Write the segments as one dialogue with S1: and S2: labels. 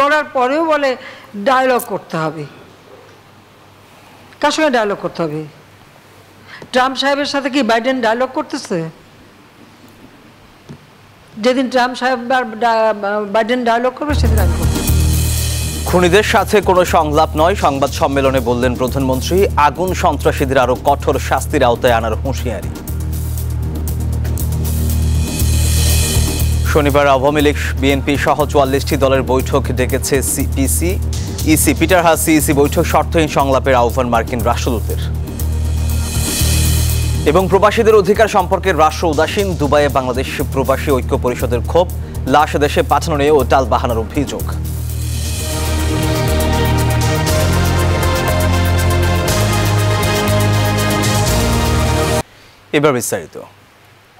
S1: করার পরেও বলে ডায়লগ করতে হবে। কার সঙ্গে ডায়লগ করতে হবে? ট্রাম্প সাহেবের সাথে কি বাইডেন ডায়লগ করতেছে? যেদিন ট্রাম্প সাহেব বাইডেন ডায়লগ করবে, সেদিন আমি করব।
S2: খুনিদের সাথে কোনো সংলাপ নয়, সংবাদ সম্মেলনে বললেন প্রধানমন্ত্রী, আগুন সন্ত্রাসীদের আরও কঠোর শাস্তির আওতায় আনার হুঁশিয়ারি। শনিবার আওয়ামী লীগ, বিএনপি সহ চুয়াল্লিশটি দলের বৈঠক ডেকেছে CPC. EC, Peter Haas CEC বৈঠক শর্তহীন সংলাপের আহ্বান মার্কিন রাষ্ট্রদূতের। এবং প্রবাসীদের অধিকার সম্পর্কে রাষ্ট্র উদাসীন, দুবাইয়ে বাংলাদেশ প্রবাসী ঐক্য পরিষদের ক্ষোভ, লাশ দেশে পাঠানো নিয়ে ও টাল বাহানার অভিযোগ। এবার বিস্তারিত।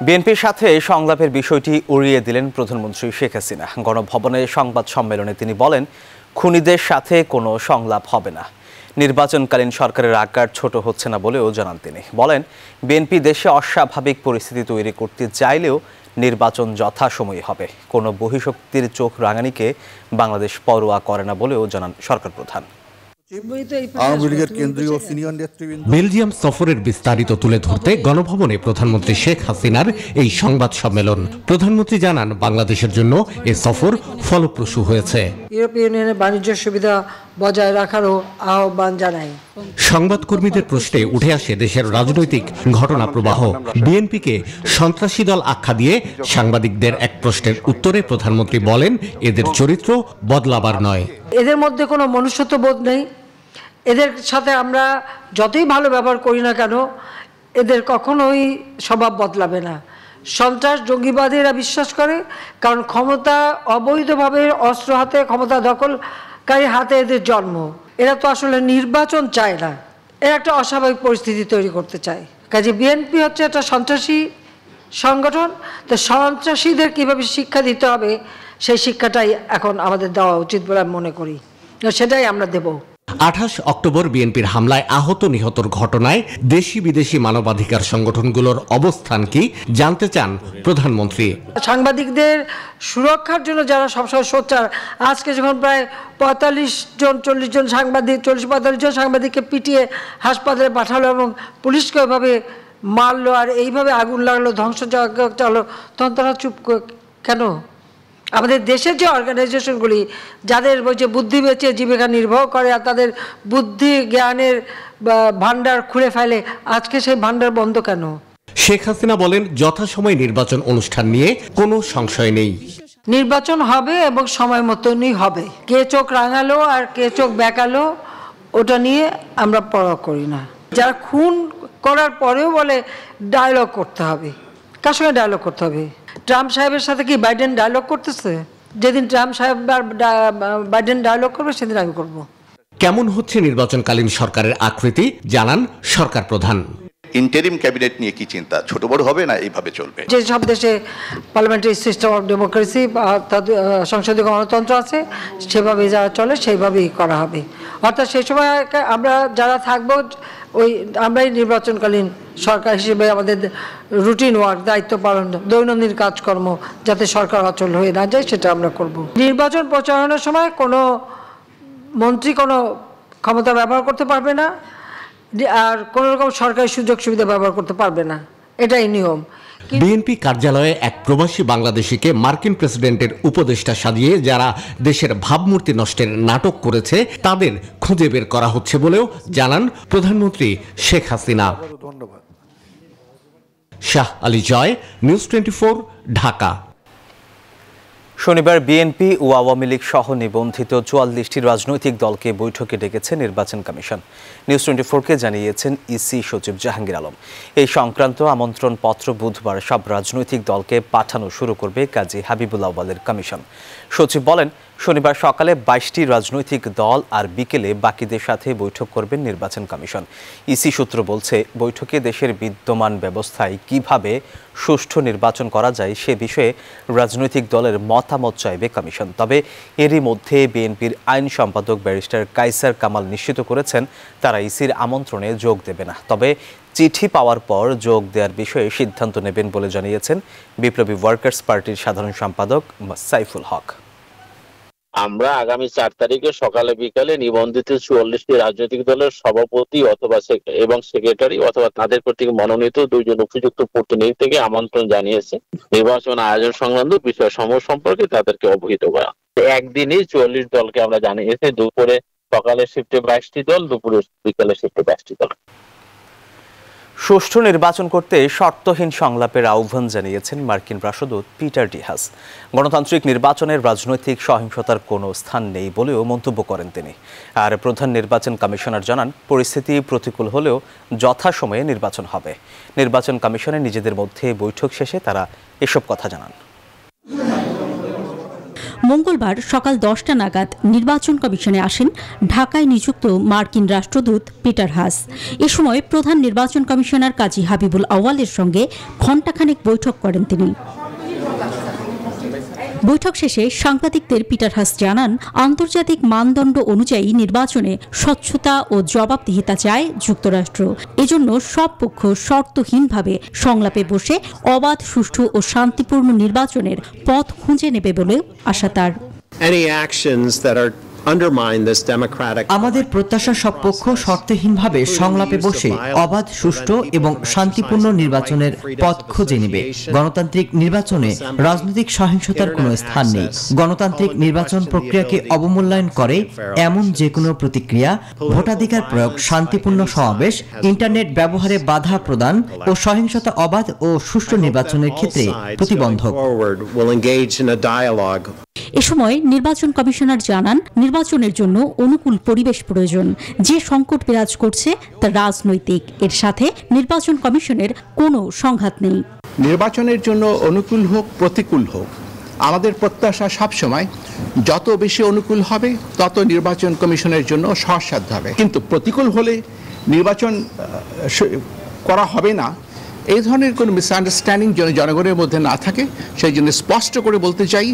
S2: বিএনপির সাথে সংলাপের বিষয়টি উড়িয়ে দিলেন প্রধানমন্ত্রী শেখ হাসিনা। গণভবনে সংবাদ সম্মেলনে তিনি বলেন, খুনিদের সাথে কোনো সংলাপ হবে না। নির্বাচনকালীন সরকারের আকার ছোট হচ্ছে না বলেও জানান তিনি। বলেন, বিএনপি দেশে অস্বাভাবিক পরিস্থিতি তৈরি করতে চাইলেও নির্বাচন যথাসময়ে হবে। কোনো বহিঃশক্তির চোখ রাঙানিকে বাংলাদেশ পরোয়া করে না বলেও জানান সরকার প্রধান।
S3: আওয়ামী লীগের কেন্দ্রীয় সিনিয়র নেতৃবৃন্দ
S4: বেলজিয়াম সফরের বিস্তারিত তুলে ধরতে গণভবনে প্রধানমন্ত্রী শেখ হাসিনার এই সংবাদ সম্মেলন। প্রধানমন্ত্রী জানান বাংলাদেশের জন্য এ সফর ফলপ্রসূ হয়েছে।
S1: ইউরোপীয় ইউনিয়নের বাণিজ্য সুবিধা বজায় রাখারও আহ্বান জানাই।
S4: সংবাদকর্মীদের প্রশ্নে উঠে আসে দেশের রাজনৈতিক ঘটনা প্রবাহ। বিএনপিকে সন্ত্রাসী দল আখ্যা দিয়ে সাংবাদিকদের এক প্রশ্নের উত্তরে প্রধানমন্ত্রী বলেন এদের চরিত্র বদলাবার নয়।
S1: এদের মধ্যে কোনো মনুষ্যত্ব বোধ নেই। এদের সাথে আমরা যতই ভালো ব্যবহার করি না কেন, এদের কখনোই স্বভাব বদলাবে না। সন্ত্রাস জঙ্গিবাদে এরা বিশ্বাস করে, কারণ ক্ষমতা অবৈধভাবে অস্ত্র হাতে, ক্ষমতা দখলকারী হাতে এদের জন্ম। এরা তো আসলে নির্বাচন চায় না। এরা একটা অস্বাভাবিক পরিস্থিতি তৈরি করতে চায়। কাজে বিএনপি হচ্ছে একটা সন্ত্রাসী সংগঠন, তো সন্ত্রাসীদের কীভাবে শিক্ষা দিতে হবে, সেই শিক্ষাটাই এখন আমাদের দেওয়া উচিত বলে আমি মনে করি। সেটাই আমরা দেব।
S4: আঠাশ অক্টোবর বিএনপির হামলায় আহত নিহতর ঘটনায় দেশি বিদেশি মানবাধিকার সংগঠনগুলোর অবস্থান কি জানতে চান প্রধানমন্ত্রী।
S1: সাংবাদিকদের সুরক্ষার জন্য যারা সবসময় সোচ্চার, আজকে যখন প্রায় পঁয়তাল্লিশ জন, চল্লিশ জন সাংবাদিক, চল্লিশ পঁয়তাল্লিশ জন সাংবাদিককে পিটিয়ে হাসপাতালে পাঠালো এবং পুলিশকে ওইভাবে মারলো আর এইভাবে আগুন লাগল ধ্বংস চালো তখন তারা চুপ কেন? আমাদের দেশের যে অর্গানাইজেশনগুলি যাদের ওই যে বুদ্ধি বেঁচে জীবিকা নির্বাহ করে আর তাদের বুদ্ধি জ্ঞানের ভাণ্ডার খুঁড়ে ফেলে আজকে সেই ভাণ্ডার বন্ধ কেন?
S4: শেখ হাসিনা বলেন যথাসময় নির্বাচন অনুষ্ঠান নিয়ে কোনো সংশয় নেই।
S1: নির্বাচন হবে এবং সময় মতনই হবে। কে চোখ রাঙালো আর কে চোখ বেঁকালো ওটা নিয়ে আমরা পড়া করি না। যারা খুন করার পরেও বলে ডায়লগ করতে হবে। কার সঙ্গে ডায়লগ করতে হবে? ট্রাম্প সাহেবের সাথে কি বাইডেন ডায়লগ করতেছে? যেদিন ট্রাম্প সাহেব বাইডেন ডায়লগ করবে সেদিন আমি করব।
S4: কেমন হচ্ছে নির্বাচনকালীন সরকারের আকৃতি? জানান সরকার প্রধান।
S5: ইন্টারিম ক্যাবিনেট নিয়ে কি চিন্তা? ছোট বড় হবে না এইভাবে চলবে?
S1: যে সব দেশে parliamentary system of democracy ah, সংসদীয় গণতন্ত্র আছে সেভাবে যা চলে সেইভাবেই করা হবে। অর্থাৎ সেই সময় আমরা যারা থাকব ওই আমরাই নির্বাচনকালীন সরকার হিসেবে আমাদের রুটিন ওয়ার্ক দায়িত্ব পালন, দৈনন্দিন কাজকর্ম যাতে সরকার অচল হয়ে না যায়, সেটা আমরা করব। নির্বাচন প্রচারণার সময় কোনো মন্ত্রী কোনো ক্ষমতা ব্যবহার করতে পারবে না, আর কোনো রকম সরকারি সুযোগ সুবিধা ব্যবহার করতে পারবে না। এটাই নিয়ম।
S4: বিএনপি কার্যালয়ে এক প্রবাসী বাংলাদেশিকে মার্কিন প্রেসিডেন্টের উপদেষ্টা সাজিয়ে যারা দেশের ভাবমূর্তি নষ্টের নাটক করেছে তাদের খুঁজে বের করা হচ্ছে বলেও জানান প্রধানমন্ত্রী Sheikh Hasina. Shah Ali Joy news twenty Dhaka.
S2: শনিবার বিএনপি ও আওয়ামী লীগ সহ নিবন্ধিত চুয়াল্লিশটি রাজনৈতিক দলকে বৈঠকে ডেকেছে নির্বাচন কমিশন। নিউজ টোয়েন্টি ফোরকে জানিয়েছেন ইসি সচিব জাহাঙ্গীর আলম। এই সংক্রান্ত আমন্ত্রণ পত্র বুধবার সব রাজনৈতিক দলকে পাঠানো শুরু করবে কাজী হাবিবুল আওয়ালের কমিশন। সচিব বলেন, শনিবার সকালে বাইশটি রাজনৈতিক দল আর বিকেলে বাকিদের সাথে বৈঠক করবেন নির্বাচন কমিশন। ইসি সূত্র বলছে, বৈঠকে দেশের বিদ্যমান ব্যবস্থায় কীভাবে সুষ্ঠু নির্বাচন করা যায় সে বিষয়ে রাজনৈতিক দলের মতামত চাইবে কমিশন। তবে এরই মধ্যে বিএনপির আইন সম্পাদক ব্যারিস্টার কাইসার কামাল নিশ্চিত করেছেন, তারা ইসির আমন্ত্রণে যোগ দেবে না। তবে চিঠি পাওয়ার পর যোগ দেওয়ার বিষয়ে সিদ্ধান্ত নেবেন বলে জানিয়েছেন বিপ্লবী ওয়ার্কার্স পার্টির সাধারণ সম্পাদক সাইফুল হক।
S6: আমরা আগামী চার তারিখে সকালে বিকালে নিবন্ধিত চুয়াল্লিশটি রাজনৈতিক দলের সভাপতি অথবা এবং সেক্রেটারি অথবা তাদের কর্তৃক মনোনীত দুইজন উপযুক্ত প্রতিনিধি থেকে আমন্ত্রণ জানিয়েছে। নির্বাচন আয়োজন সংক্রান্ত বিষয় সমূহ সম্পর্কে তাদেরকে অবহিত করা। একদিনই চুয়াল্লিশ দলকে আমরা জানিয়েছি, দুপুরে সকালে শিফটে বাইশটি দল, দুপুরে বিকালে শিফটে বাইশটি দল।
S2: সুষ্ঠু নির্বাচন করতে শর্তহীন সংলাপের আহ্বান জানিয়েছেন মার্কিন রাষ্ট্রদূত পিটার ডিহাস। গণতান্ত্রিক নির্বাচনের রাজনৈতিক সহিংসতার কোনো স্থান নেই বলেও মন্তব্য করেন তিনি। আর প্রধান নির্বাচন কমিশনার জানান, পরিস্থিতি প্রতিকূল হলেও যথাসময়ে নির্বাচন হবে। নির্বাচন কমিশনে নিজেদের মধ্যে বৈঠক শেষে তারা এসব কথা জানান।
S7: মঙ্গলবার সকাল দশটা নাগাদ নির্বাচন কমিশনে আসেন ঢাকায় নিযুক্ত মার্কিন রাষ্ট্রদূত পিটার হাস। এ সময় প্রধান নির্বাচন কমিশনার কাজী হাবিবুল আওয়ালের সঙ্গে ঘণ্টাখানেক বৈঠক করেন তিনি। বৈঠক শেষে সাংবাদিকদের পিটার হাস জানান, আন্তর্জাতিক মানদণ্ড অনুযায়ী নির্বাচনে স্বচ্ছতা ও জবাবদিহিতা চায় যুক্তরাষ্ট্র। এজন্য সব পক্ষ শর্তহীনভাবে সংলাপে বসে অবাধ, সুষ্ঠু ও শান্তিপূর্ণ নির্বাচনের পথ খুঁজে নেবে বলে আশা তার।
S8: Any actions that are
S9: আমাদের প্রত্যাশা সব পক্ষ শর্তহীনভাবে সংলাপে বসে অবাধ সুষ্ঠু এবং শান্তিপূর্ণ নির্বাচনের পথ খুঁজে নেবে। গণতান্ত্রিক নির্বাচনে রাজনৈতিক সহিংসতার কোনো স্থান নেই। গণতান্ত্রিক নির্বাচন প্রক্রিয়াকে অবমূল্যায়ন করে এমন যে কোনো প্রতিক্রিয়া ভোটাধিকার প্রয়োগ শান্তিপূর্ণ সমাবেশ ইন্টারনেট ব্যবহারে বাধা প্রদান ও সহিংসতা অবাধ ও সুষ্ঠু নির্বাচনের ক্ষেত্রে প্রতিবন্ধক।
S7: এ সময় নির্বাচন কমিশনার জানান, নির্বাচনের জন্য অনুকূল পরিবেশ প্রয়োজন। যে সংকট বিরাজ করছে তা রাজনৈতিক। এর সাথে নির্বাচন কমিশনের কোনো সংঘাত নেই।
S10: নির্বাচনের জন্য অনুকূল হোক, প্রতিকূল হোক, আমাদের প্রত্যাশা সবসময় যত বেশি অনুকূল হবে, তত নির্বাচন কমিশনের জন্য সহসাধ্য হবে। কিন্তু প্রতিকূল হলে নির্বাচন করা হবে না। এই ধরনের কোনো মিসআন্ডারস্ট্যান্ডিং যেন জনগণের মধ্যে না থাকে, সেই জন্য স্পষ্ট করে বলতে চাই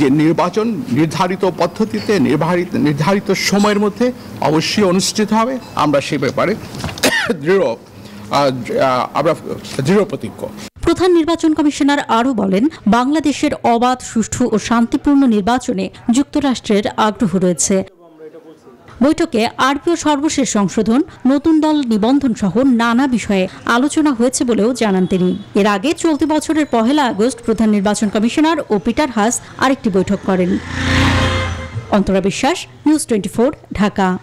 S10: যে নির্বাচন নির্ধারিত পদ্ধতিতে নির্ধারিত নির্ধারিত সময়ের মধ্যে অবশ্যই অনুষ্ঠিত হবে। আমরা সে ব্যাপারে দৃঢ় আমরা দৃঢ় প্রতিজ্ঞ।
S7: প্রধান নির্বাচন কমিশনার আরও বলেন, বাংলাদেশের অবাধ, সুষ্ঠু ও শান্তিপূর্ণ নির্বাচনে যুক্তরাষ্ট্রের আগ্রহ রয়েছে। বৈঠকে আরপিও সর্বশেষ সংশোধন, নতুন দল নিবন্ধন সহ নানা বিষয়ে আলোচনা হয়েছে বলেও জানান তিনি। এর আগে চলতি বছরের পহেলা আগস্ট প্রধান নির্বাচন কমিশনার ও পিটার হাস আরেকটি বৈঠক করেন। অন্তরা বিশ্বাস, নিউজ টোয়েন্টি ঢাকা।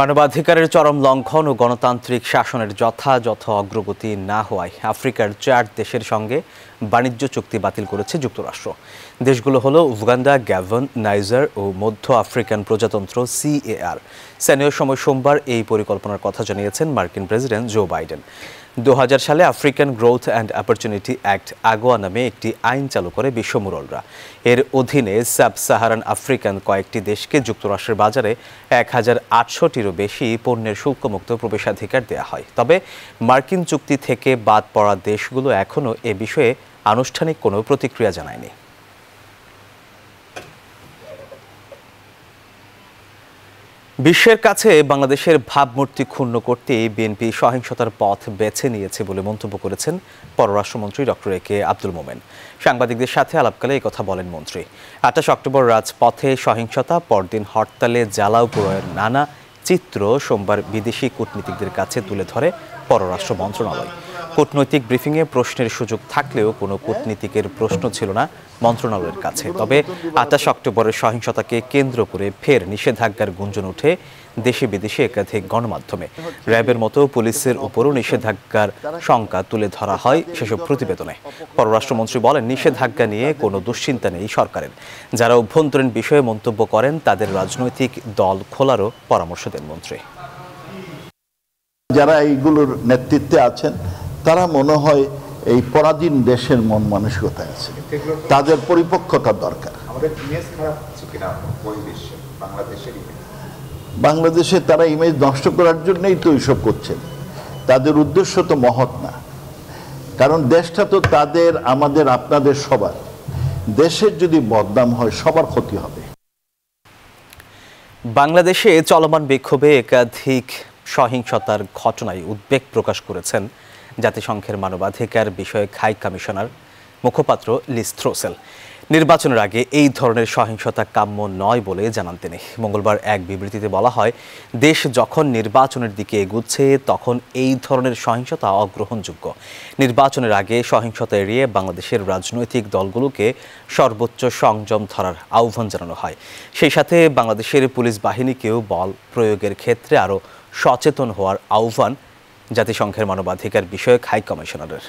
S2: মানবাধিকারের চরম লঙ্ঘন ও গণতান্ত্রিক শাসনের যথাযথ অগ্রগতি না হওয়ায় আফ্রিকার চার দেশের সঙ্গে বাণিজ্য চুক্তি বাতিল করেছে যুক্তরাষ্ট্র। দেশগুলো হলো উগান্ডা গ্যাভন নাইজার ও মধ্য আফ্রিকান প্রজাতন্ত্র সিএআর। স্থানীয় সময় সোমবার এই পরিকল্পনার কথা জানিয়েছেন মার্কিন প্রেসিডেন্ট জো বাইডেন। দু হাজার সালে African growth and opportunity act AGOA নামে একটি আইন চালু করে বিশ্ব বিশ্বমুরলরা এর অধীনে সাব সাহারান আফ্রিকান কয়েকটি দেশকে যুক্তরাষ্ট্রের বাজারে এক হাজার আটশোটিরও বেশি পণ্যের শুল্কমুক্ত প্রবেশাধিকার দেওয়া হয়। তবে মার্কিন চুক্তি থেকে বাদ পড়া দেশগুলো এখনও এ বিষয়ে আনুষ্ঠানিক কোনো প্রতিক্রিয়া জানায়নি। বিশ্বের কাছে বাংলাদেশের ভাবমূর্তি ক্ষুণ্ণ করতে বিএনপি সহিংসতার পথ বেছে নিয়েছে বলে মন্তব্য করেছেন পররাষ্ট্রমন্ত্রী ডক্টর এ কে আব্দুল মোমেন। সাংবাদিকদের সাথে আলাপকালে কথা বলেন মন্ত্রী। আঠাশ অক্টোবর রাজপথে সহিংসতা, পরদিন হরতালে, জ্বালাও প্রয়ের নানা চিত্র সোমবার বিদেশি কূটনীতিকদের কাছে তুলে ধরে পররাষ্ট্র মন্ত্রণালয়। কূটনৈতিক ব্রিফিংয়ে প্রশ্নের সুযোগ থাকলেও কোনো কূটনীতিকের প্রশ্ন ছিল না মন্ত্রণালয়ের কাছে। তবে আঠাশ অক্টোবরের সহিংসতাকে কেন্দ্র করে ফের নিষেধাজ্ঞার গুঞ্জন ওঠে দেশে বিদেশে একাধিক গণমাধ্যমে। র্যাবের মতো পুলিশের উপরও নিষেধাজ্ঞার শঙ্কা তুলে ধরা হয় সেসব প্রতিবেদনে। পররাষ্ট্রমন্ত্রী বলেন, নিষেধাজ্ঞা নিয়ে কোনো দুশ্চিন্তা নেই সরকারের। যারা অভ্যন্তরীণ বিষয়ে মন্তব্য করেন, তাদের রাজনৈতিক দল খোলারও পরামর্শ দেন মন্ত্রী।
S11: যারা এইগুলোর নেতৃত্বে আছেন তারা মনে হয় এই পরাধীন দেশের মন মানসিকতায় আছে। তাদের পরিপক্কতা দরকার। বাংলাদেশে তারা ইমেজ নষ্ট করার জন্যই তো এইসব করছেন তাদের উদ্দেশ্য তো মহৎ না। কারণ দেশটা তো তাদের আমাদের আপনাদের সবার। দেশের যদি বদনাম হয় সবার ক্ষতি হবে।
S2: বাংলাদেশে চলমান বিক্ষোভে একাধিক সহিংসতার ঘটনায় উদ্বেগ প্রকাশ করেছেন জাতিসংঘের মানবাধিকার বিষয়ক হাই কমিশনার মুখপাত্র লিস থ্রোসেল। নির্বাচনের আগে এই ধরনের সহিংসতা কাম্য নয় বলে জানান তিনি। মঙ্গলবার এক বিবৃতিতে বলা হয়, দেশ যখন নির্বাচনের দিকে এগুচ্ছে, তখন এই ধরনের সহিংসতা অগ্রহণযোগ্য। নির্বাচনের আগে সহিংসতা এড়িয়ে বাংলাদেশের রাজনৈতিক দলগুলোকে সর্বোচ্চ সংযম ধরার আহ্বান জানানো হয়। সেই সাথে বাংলাদেশের পুলিশ বাহিনীকেও বল প্রয়োগের ক্ষেত্রে আরও সচেতন হওয়ার আহ্বান জাতিসংঘের মানবাধিকার বিষয়ক হাই কমিশনারের।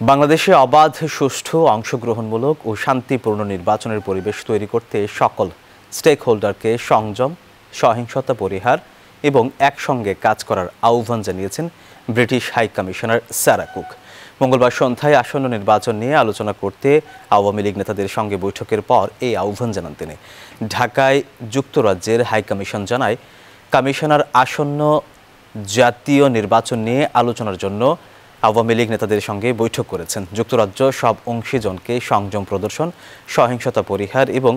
S2: বাংলাদেশে অবাধ, সুষ্ঠু, অংশগ্রহণমূলক ও শান্তিপূর্ণ নির্বাচনের পরিবেশ তৈরি করতে সকল স্টেক হোল্ডারকে সংযম, সহিংসতা পরিহার এবং একসঙ্গে কাজ করার আহ্বান জানিয়েছেন British high commissioner Sarah Cook. মঙ্গলবার সন্ধ্যায় আসন্ন নির্বাচন নিয়ে আলোচনা করতে আওয়ামী লীগ নেতাদের সঙ্গে বৈঠকের পর এই আহ্বান জানান তিনি। ঢাকায় যুক্তরাজ্যের হাই কমিশন জানায়, কমিশনার আসন্ন জাতীয় নির্বাচন নিয়ে আলোচনার জন্য আওয়ামী লীগ নেতাদের সঙ্গে বৈঠক করেছেন। যুক্তরাজ্য সব অংশীজনকে সংযম প্রদর্শন, সহিংসতা পরিহার এবং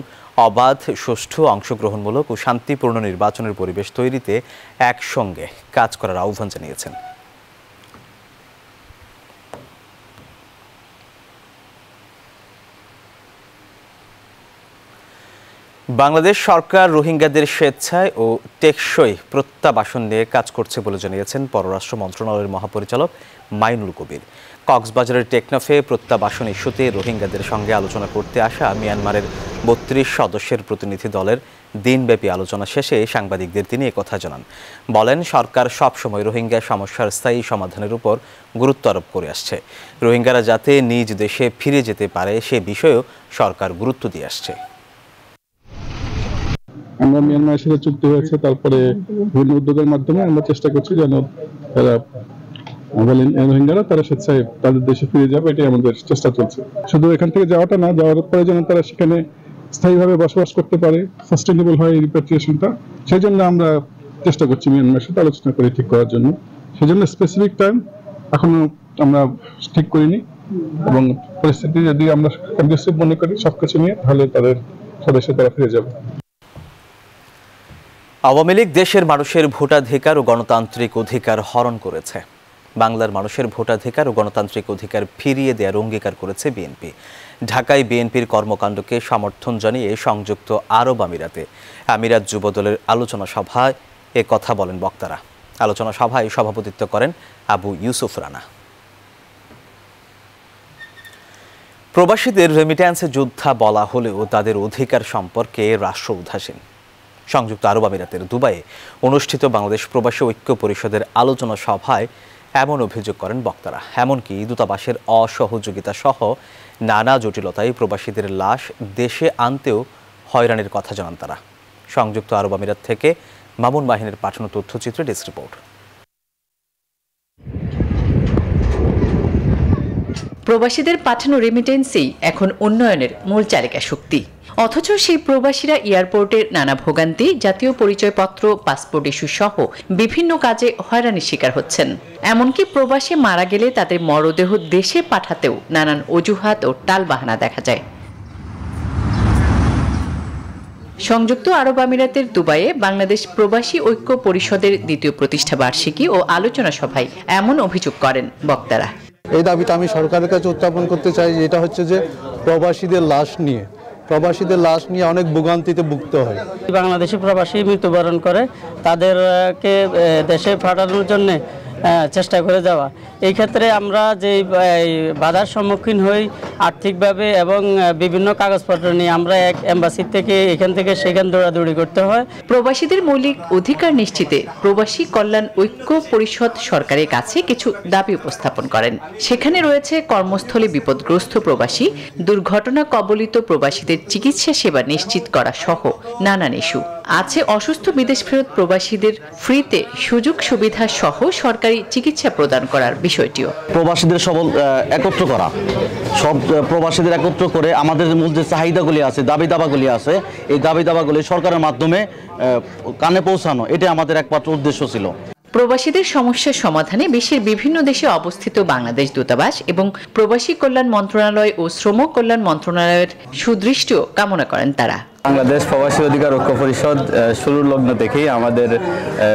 S2: অবাধ, সুষ্ঠু, অংশগ্রহণমূলক ও শান্তিপূর্ণ নির্বাচনের পরিবেশ তৈরিতে একসঙ্গে কাজ করার আহ্বান জানিয়েছেন। বাংলাদেশ সরকার রোহিঙ্গাদের স্বেচ্ছায় ও টেকসই প্রত্যাবাসন নিয়ে কাজ করছে বলে জানিয়েছেন পররাষ্ট্র মন্ত্রণালয়ের মহাপরিচালক মাইনুল কবির। কক্সবাজারের টেকনাফে প্রত্যাবাসন ইস্যুতে রোহিঙ্গাদের সঙ্গে আলোচনা করতে আসা মিয়ানমারের বত্রিশ সদস্যের প্রতিনিধি দলের দিনব্যাপী আলোচনা শেষে সাংবাদিকদের তিনি একথা জানান। বলেন, সরকার সবসময় রোহিঙ্গা সমস্যার স্থায়ী সমাধানের উপর গুরুত্ব আরোপ করে আসছে। রোহিঙ্গারা যাতে নিজ দেশে ফিরে যেতে পারে সে বিষয়েও সরকার গুরুত্ব দিয়ে আসছে।
S12: আমরা মিয়ানমারের সাথে চুক্তি হয়েছে, তারপরে বিভিন্ন উদ্যোগের মাধ্যমে আমরা চেষ্টা করছি যেন তারা রোহিঙ্গারা তারা স্বেচ্ছায় তাদের দেশে ফিরে যাবে, এটাই আমাদের চেষ্টা চলছে। শুধু এখান থেকে যাওয়াটা না, যাওয়ার পরে যেন তারা সেখানে স্থায়ীভাবে বসবাস করতে পারে সাস্টেনেবল হয় এই রিপ্যাট্রিয়েশনটা সেই জন্য আমরা চেষ্টা করছি মিয়ানমারের সাথে আলোচনা করে ঠিক করার জন্য। সেই জন্য স্পেসিফিক টাইম এখনও আমরা ঠিক করিনি এবং পরিস্থিতি যদি আমরা কন্ডিসিভ মনে করি সবকিছু নিয়ে, তাহলে তাদের স্বদেশে তারা ফিরে যাবে।
S2: আওয়ামী লীগ দেশের মানুষের ভোটাধিকার ও গণতান্ত্রিক অধিকার হরণ করেছে। বাংলার মানুষের ভোটাধিকার ও গণতান্ত্রিক অধিকার ফিরিয়ে দেওয়ার অঙ্গীকার করেছে বিএনপি। ঢাকায় বিএনপির কর্মকাণ্ডকে সমর্থন জানিয়ে সংযুক্ত আরব আমিরাতে আমিরাত যুবদলের আলোচনা সভায় এ কথা বলেন বক্তারা। আলোচনা সভায় সভাপতিত্ব করেন আবু ইউসুফ রানা। প্রবাসীদের রেমিট্যান্সে যোদ্ধা বলা হলেও তাদের অধিকার সম্পর্কে রাষ্ট্র উদাসীন। সংযুক্ত আরব আমিরাতের দুবাইয়ে অনুষ্ঠিত বাংলাদেশ প্রবাসী ঐক্য পরিষদের আলোচনা সভায় এমন অভিযোগ করেন বক্তারা। এমনকি দূতাবাসের অসহযোগিতা সহ নানা জটিলতায় প্রবাসীদের লাশ দেশে আনতেও হয়রানির কথা জানান তারা। সংযুক্ত আরব আমিরাত থেকে মামুন বাহিনীর পাঠানো তথ্যচিত্রে ডেস্ক রিপোর্ট।
S13: প্রবাসীদের পাঠানো রেমিটেন্সেই এখন উন্নয়নের মূল চালিকা শক্তি। অথচ সেই প্রবাসীরা এয়ারপোর্টের নানা ভোগান্তি, জাতীয় পরিচয়পত্র, পাসপোর্ট ইস্যু সহ বিভিন্ন কাজে হয়রানির শিকার হচ্ছেন। এমনকি প্রবাসী মারা গেলে তাদের মরদেহ দেশে পাঠাতেও নানান অজুহাত ও টালবাহানা দেখা যায়। সংযুক্ত আরব আমিরাতের দুবাইয়ে বাংলাদেশ প্রবাসী ঐক্য পরিষদের দ্বিতীয় প্রতিষ্ঠা বার্ষিকী ও আলোচনা সভায় এমন অভিযোগ করেন বক্তারা।
S14: এই দাবিটা আমি সরকারের কাছে উত্থাপন করতে চাই, যেটা হচ্ছে যে প্রবাসীদের লাশ নিয়ে। প্রবাসীদের লাশ নিয়ে অনেক ভোগান্তিতে ভুগতে হয়।
S15: বাংলাদেশি প্রবাসী মৃত্যুবরণ করে, তাদেরকে দেশে পাঠানোর জন্য চেষ্টা করে যাওয়া। এই ক্ষেত্রে আমরা যে বাধার সম্মুখীন হই আর্থিকভাবে এবং বিভিন্ন কাগজপত্র নিয়ে আমরা এক এম্বাসি থেকে এখান থেকে সেখান দৌড়াদৌড়ি করতে হয়।
S13: প্রবাসীদের মৌলিক অধিকার নিশ্চিতে প্রবাসী কল্যাণ ঐক্য পরিষদ সরকারের কাছে কিছু দাবি উপস্থাপন করেন। সেখানে রয়েছে কর্মস্থলে বিপদগ্রস্ত প্রবাসী, দুর্ঘটনা কবলিত প্রবাসীদের চিকিৎসা সেবা নিশ্চিত করা সহ নানান ইস্যু। আছে অসুস্থ বিদেশ ফেরত প্রবাসীদের ফ্রিতে সুযোগ সুবিধা সহ সরকারি চিকিৎসা প্রদান করার বিষয়টিও।
S16: প্রবাসীদের সবল একত্র করা। সব প্রবাসীদের একত্র করে আমাদের মূল যে চাহিদাগুলি আছে দাবি দাবাগুলি আছে, এই দাবি দাবাগুলি সরকারের মাধ্যমে কানে পৌঁছানো এটা আমাদের একমাত্র উদ্দেশ্য ছিল।
S13: প্রবাসীদের সমস্যার সমাধানে বিশ্বের বিভিন্ন দেশে অবস্থিত বাংলাদেশ দূতাবাস এবং প্রবাসী কল্যাণ মন্ত্রণালয় ও শ্রম কল্যাণ মন্ত্রণালয়ের সুদৃষ্টিও কামনা করেন তারা।
S17: বাংলাদেশ প্রবাসী অধিকার ঐক্য পরিষদ শুরুর লগ্ন থেকেই আমাদের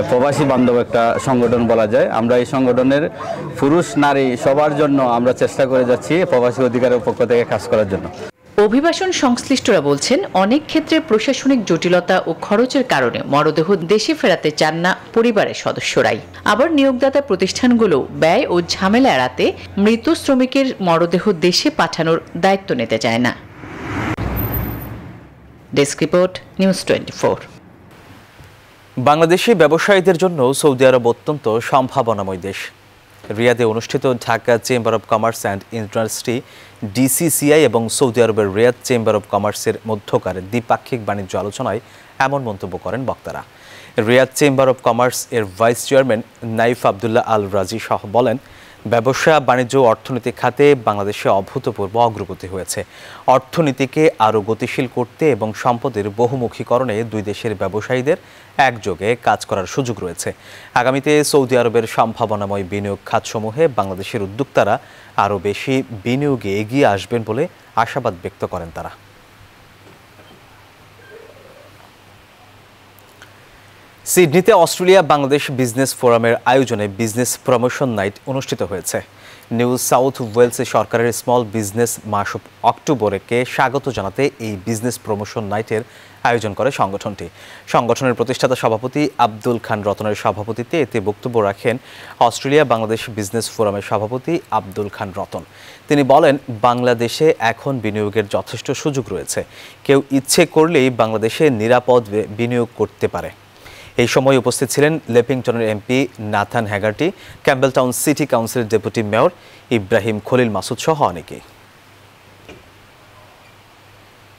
S17: প্রবাসী বান্ধব একটা সংগঠন বলা যায়। আমরা এই সংগঠনের পুরুষ, নারী সবার জন্য আমরা চেষ্টা করে যাচ্ছি প্রবাসী অধিকারের পক্ষ থেকে কাজ করার জন্য।
S13: অভিবাসন সংশ্লিষ্টরা বলছেন, অনেক ক্ষেত্রে প্রশাসনিক জটিলতা ও খরচের কারণে মরদেহ দেশে ফেরাতে চান না পরিবারের সদস্যরাই। আবার নিয়োগদাতা প্রতিষ্ঠানগুলো ব্যয় ও ঝামেলা এড়াতে মৃত শ্রমিকের মরদেহ দেশে পাঠানোর দায়িত্ব নিতে চায় না। ডেস্ক রিপোর্ট, নিউজ
S2: বাংলাদেশি ব্যবসায়ীদের জন্য সৌদি আরব অত্যন্ত সম্ভাবনাময় দেশ। রিয়াদে অনুষ্ঠিত Dhaka chamber of commerce and industry DCCI এবং সৌদি আরবের রিয়াদ চেম্বার অব কমার্সের মধ্যকার দ্বিপাক্ষিক বাণিজ্য আলোচনায় এমন মন্তব্য করেন বক্তারা। রিয়াদ চেম্বার অব কমার্স এর vice chairman Naif Abdullah Al Rajhi Shah বলেন ব্যবসা, বাণিজ্য অর্থনীতি খাতে বাংলাদেশে অভূতপূর্ব অগ্রগতি হয়েছে। অর্থনীতিকে আরও গতিশীল করতে এবং সম্পদের বহুমুখীকরণে দুই দেশের ব্যবসায়ীদের একযোগে কাজ করার সুযোগ রয়েছে। আগামীতে সৌদি আরবের সম্ভাবনাময় বিনিয়োগ খাতসমূহে বাংলাদেশের উদ্যোক্তারা আরও বেশি বিনিয়োগে এগিয়ে আসবেন বলে আশাবাদ ব্যক্ত করেন তারা। সিডনিতে অস্ট্রেলিয়া বাংলাদেশ বিজনেস ফোরামের আয়োজনে বিজনেস প্রমোশন নাইট অনুষ্ঠিত হয়েছে। নিউ সাউথ ওয়েলসে সরকারের স্মল বিজনেস মাস অক্টোবরকে স্বাগত জানাতে এই বিজনেস প্রমোশন নাইটের আয়োজন করে সংগঠনটি। সংগঠনের প্রতিষ্ঠাতা সভাপতি আব্দুল খান রতনের সভাপতিত্বে এতে বক্তব্য রাখেন অস্ট্রেলিয়া বাংলাদেশ বিজনেস ফোরামের সভাপতি আব্দুল খান রতন। তিনি বলেন, বাংলাদেশে এখন বিনিয়োগের যথেষ্ট সুযোগ রয়েছে। কেউ ইচ্ছে করলেই বাংলাদেশে নিরাপদ বিনিয়োগ করতে পারে। এই সময় উপস্থিত ছিলেন লেপিংটনের MP Nathan Hagarty Campbelltown city কাউন্সিলের ডেপুটি মেয়র ইব্রাহিম খলিল মাসুদ সহ অনেকেই